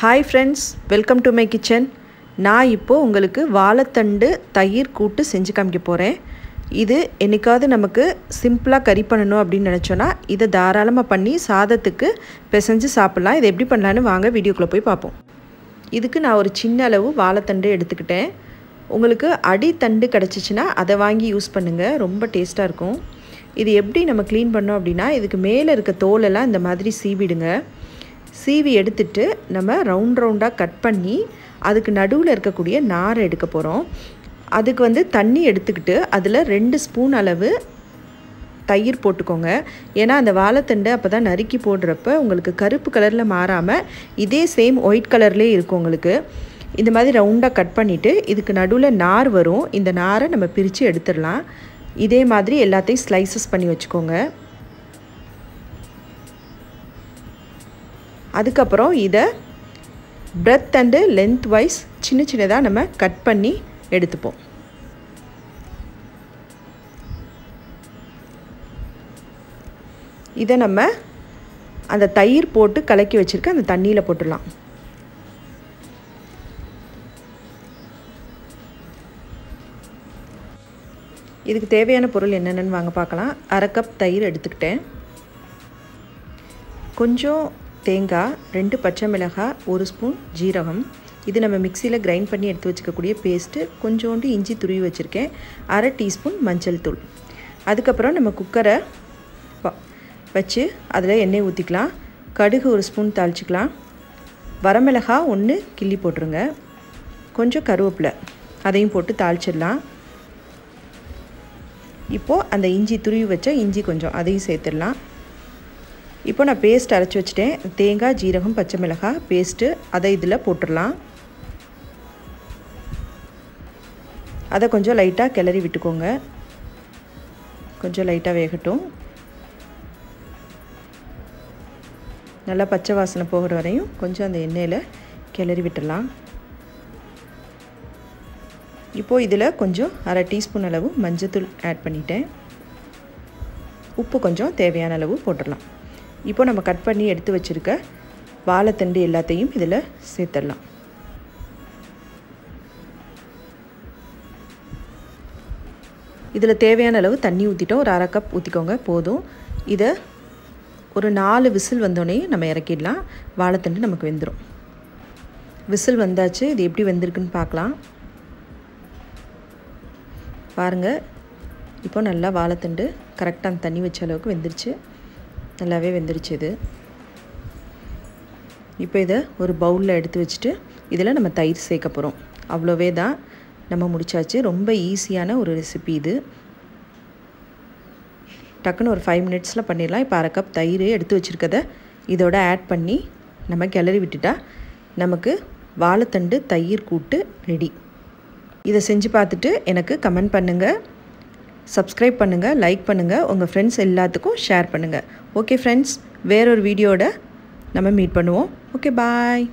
Hi friends welcome to my kitchen நான் இப்போது உங்களுக்கு வாழைத்தண்டு தயிர் கூட்டு செஞ்சு காமிக்க போகிறேன் இது என்றைக்காவது நமக்கு சிம்பிளாக கறி பண்ணணும் அப்படின்னு நினச்சோன்னா இதை தாராளமாக பண்ணி சாதத்துக்கு பிசைஞ்சு சாப்பிட்லாம். இதை எப்படி பண்ணலான்னு வாங்க வீடியோக்குள்ளே போய் பார்ப்போம். இதுக்கு நான் ஒரு சின்ன அளவு வாழைத்தண்டு எடுத்துக்கிட்டேன். உங்களுக்கு அடித்தண்டு கிடச்சிச்சின்னா அதை வாங்கி யூஸ் பண்ணுங்கள் ரொம்ப டேஸ்ட்டாக இருக்கும். இது எப்படி நம்ம க்ளீன் பண்ணோம் அப்படின்னா இதுக்கு மேலே இருக்க தோலெல்லாம் இந்த மாதிரி சீவிடுங்க. சீவி எடுத்துட்டு நம்ம ரவுண்ட் ரவுண்டாக கட் பண்ணி அதுக்கு நடுவில் இருக்கக்கூடிய நாரை எடுக்க போகிறோம் அதுக்கு வந்து தண்ணி எடுத்துக்கிட்டு அதில் ரெண்டு ஸ்பூன் அளவு தயிர் போட்டுக்கோங்க. ஏன்னா அந்த வாழைத்தண்டை அப்போ தான் நறுக்கி போடுறப்ப உங்களுக்கு கருப்பு கலரில் மாறாமல் இதே சேம் ஒயிட் கலர்லேயே இருக்கும் உங்களுக்கு. இந்த மாதிரி ரவுண்டாக கட் பண்ணிவிட்டு இதுக்கு நடுவில் நார் வரும். இந்த நாரை நம்ம பிரித்து எடுத்துடலாம். இதே மாதிரி எல்லாத்தையும் ஸ்லைசஸ் பண்ணி வச்சுக்கோங்க. அதுக்கப்புறம் இதை பிரெத் அண்டு லென்த் வைஸ் சின்ன சின்னதாக நம்ம கட் பண்ணி எடுத்துப்போம். இதை நம்ம அந்த தயிர் போட்டு கலக்கி வச்சுருக்க அந்த தண்ணியில் போட்டுடலாம். இதுக்கு தேவையான பொருள் என்னென்னு வாங்க பார்க்கலாம். அரை கப் தயிர் எடுத்துக்கிட்டேன். கொஞ்சம் தேங்காய் ரெண்டு பச்சை மிளகாய் ஒரு ஸ்பூன் ஜீரகம். இது நம்ம மிக்சியில் கிரைண்ட் பண்ணி எடுத்து வச்சுக்கக்கூடிய பேஸ்ட்டு கொஞ்சோண்டு இஞ்சி துருவி வச்சுருக்கேன். அரை டீஸ்பூன் மஞ்சள் தூள். அதுக்கப்புறம் நம்ம குக்கரை வச்சு அதில் எண்ணெய் ஊற்றிக்கலாம் கடுகு ஒரு ஸ்பூன் தாளிச்சிக்கலாம். வரமிளகா ஒன்று கிள்ளி போட்டுருங்க. கொஞ்சம் கருவேப்பிலை அதையும் போட்டு தாளிச்சிடலாம். இப்போது அந்த இஞ்சி துருவி வச்ச இஞ்சி கொஞ்சம் அதையும் சேர்த்துடலாம். இப்போ நான் பேஸ்ட் அரைச்சி வச்சுட்டேன். தேங்காய் ஜீரகம் பச்சை மிளகாய் பேஸ்ட்டு அதை இதில் போட்டுடலாம். அதை கொஞ்சம் லைட்டாக கிளறி விட்டுக்கோங்க. கொஞ்சம் லைட்டாக வேகட்டும். நல்லா பச்சை வாசனை போகிற வரையும் கொஞ்சம் அந்த எண்ணெயில் கிளறி விட்டுடலாம். இப்போது இதில் கொஞ்சம் அரை டீஸ்பூன் அளவு மஞ்சத்தூள் ஆட் பண்ணிட்டேன். உப்பு கொஞ்சம் தேவையான அளவு போட்டுடலாம். இப்போ நம்ம கட் பண்ணி எடுத்து வச்சுருக்க வாழைத்தண்டு எல்லாத்தையும் இதில் சேர்த்துடலாம். இதில் தேவையான அளவு தண்ணி ஊற்றிட்டோம் ஒரு அரை கப் ஊற்றிக்கோங்க போதும். இதை ஒரு நாலு விசில் வந்தோடனே நம்ம இறக்கிடலாம். வாழைத்தண்டு நமக்கு வெந்துடும் விசில் வந்தாச்சு. இது எப்படி வெந்திருக்குன்னு பார்க்கலாம். பாருங்கள் இப்போ நல்லா வாழைத்தண்டு கரெக்டாக அந்த தண்ணி வச்ச அளவுக்கு வெந்துருச்சு. நல்லாவே வெந்துருச்சு இது இப்போ இதை ஒரு பவுலில் எடுத்து வச்சுட்டு இதில் நம்ம தயிர் சேர்க்க போகிறோம். அவ்வளோவே தான் நம்ம முடிச்சாச்சு. ரொம்ப ஈஸியான ஒரு ரெசிபி இது. டக்குன்னு ஒரு ஃபைவ் மினிட்ஸில் பண்ணிடலாம். இப்போ அரை கப் தயிர் எடுத்து வச்சுருக்கத இதோட ஆட் பண்ணி நம்ம கிளறி விட்டுட்டா நமக்கு வாழைத்தண்டு தயிர் கூட்டு ரெடி இதை செஞ்சு பார்த்துட்டு எனக்கு கமெண்ட் பண்ணுங்கள் சப்ஸ்கிரைப் பண்ணுங்கள் லைக் பண்ணுங்கள் உங்கள் ஃப்ரெண்ட்ஸ் எல்லாத்துக்கும் ஷேர் பண்ணுங்கள் ஓகே ஃப்ரெண்ட்ஸ் வேறொரு வீடியோட நம்ம மீட் பண்ணுவோம். Okay bye